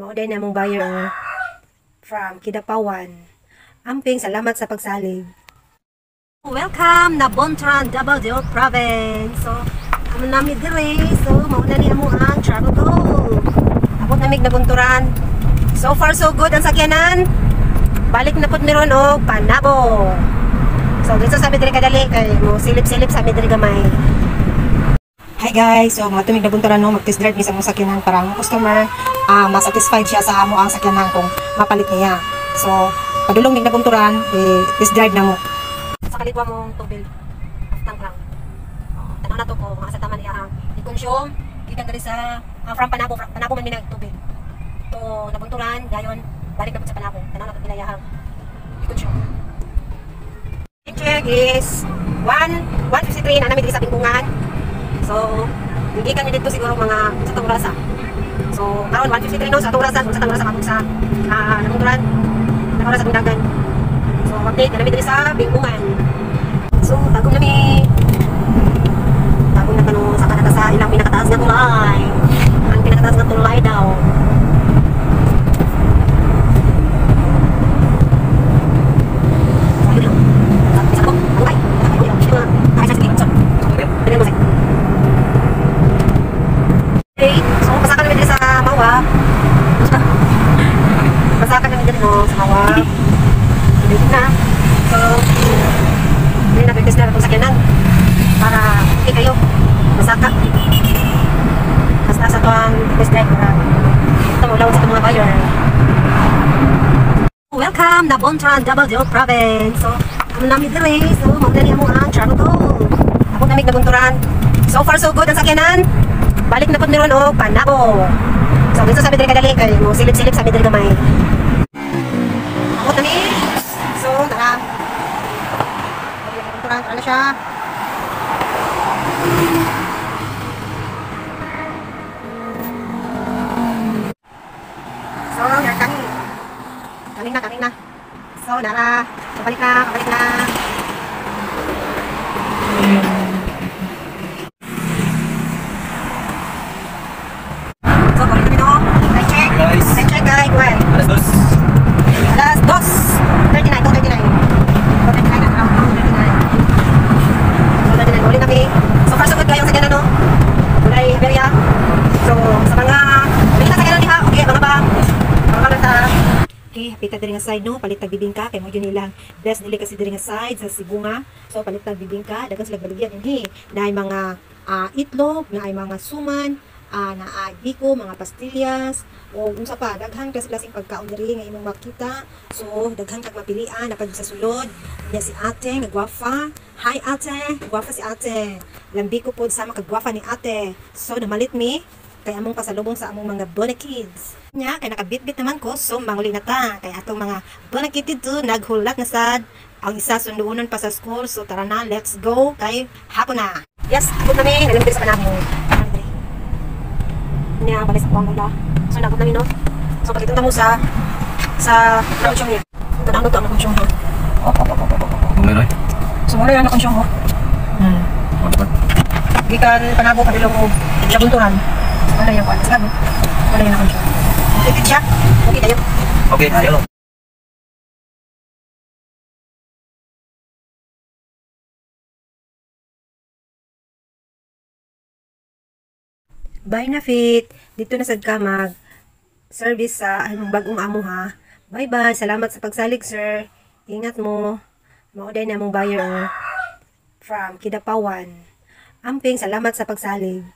Mao day na mong buyer from Kidapawan. Amping salamat sa pagsalig. Welcome na Bontran Deal Province. So, amo nami dire. So, mao na ni amo ang travel goal. Ako namig na bunturan. So far so good ang sakyanan. Balik na pud meron og Panabo. So, dito sa dire kadali kay mo silip-silip sa dire gamay. Hi guys, so mga tumig na bunturan no, mag-test drive ni sa mong sakyanan para ang customer ah ma-satisfied siya sa amo ang sakyanan kung mapalit niya. So, padulong nig na bunturan, eh, test drive na mo. Sa kaligwa mong tubil, aftang lang. Oh, tanaw na to ko, mga sa taman niya ang i-consume, kita dali sa ah, from Panabo, from Panabo man minag tubil. To nabunturan, gayon, balik na po sa Panabo, tanaw na to pinayahang i-consume. Check is 1, 153 na namin sa Bingungan. So, hindi kami dito siguro mga sa Tungurasa. So, karon 153 no sa Tungurasa, kung sa Tungurasa kapag sa uh, Namunturan, nakora sa Tundagan. So, update na namin sa Bingungan. So, tagong nami tagong na tanong sa kanata sa ilang pinakataas nga tulay. Ang pinakataas nga tulay daw. So, yun lang. Isa ko, ang ay, ay, ay, ay, ay, sa sige, so, Tingnan mo, Sek. Okay, so pasaka namin dito sa Mawa. pasaka namin dito no, sa Mawa. Dito na. So, hindi na pwede na itong sakyanan. Para okay kayo. Masaka. Basta sa ito ang test drive para mo sa itong mga buyer. Welcome na Bontran Double Province. So, ano namin dire. So, magdali mo ang travel goal. Ako namig na bunturan. So far so good ang sakyanan. Balik na pud meron og Panabo. So dito sa Midri kadali kay mo silip-silip sa Midri gamay. Bunturan ano siya? So, yan kani. Kaling na, kaling na. So, nara. Kabalik na, kabalik na. Okay, pita diri nga side no, palit tag bibingka kay mo yun nilang best dili kasi diri nga side sa Sibunga. So palit tag bibingka, dagan sila baligyan inhi. Na ay mga ah, itlog, na ay mga suman, ah, na ay biko, mga pastillas, o unsa pa daghan kasi klaseng pagkaon diri nga imong makita. So daghan kag mapilian napad sa sulod. Niya si Ate nga gwafa. Hi Ate, gwafa si Ate. Lambi ko pod sama kag gwafa ni Ate. So namalit mi kay among pasalubong sa among mga Bona Kids. Nya, kay nakabitbit naman ko, so manguli na ta. Kay atong mga Bona Kids dito, naghulat na sad. Ang isa sunduunon pa sa school, so tara na, let's go. Kay hapon na. Yes, hapon kami, nalimit sa panahon. Ini ang balis ako ang ganda. So nabot namin no. So pagkitong mo sa sa nakunsyon niya. Tanang to ang nakunsyon ho. Bumero eh. So wala yung nakunsyon ho. Hmm. Gikan panabo padulong ko sa bunturan. Wala yung kwan. Sabi. Wala yung nakunsyon. Okay siya. Okay tayo. Okay, ayaw. Bye na fit. Dito na sad ka mag service sa among bagong amo ha. Bye bye. Salamat sa pagsalig sir. Ingat mo. Mauday na mong buyer from Kidapawan. Amping salamat sa pagsalig.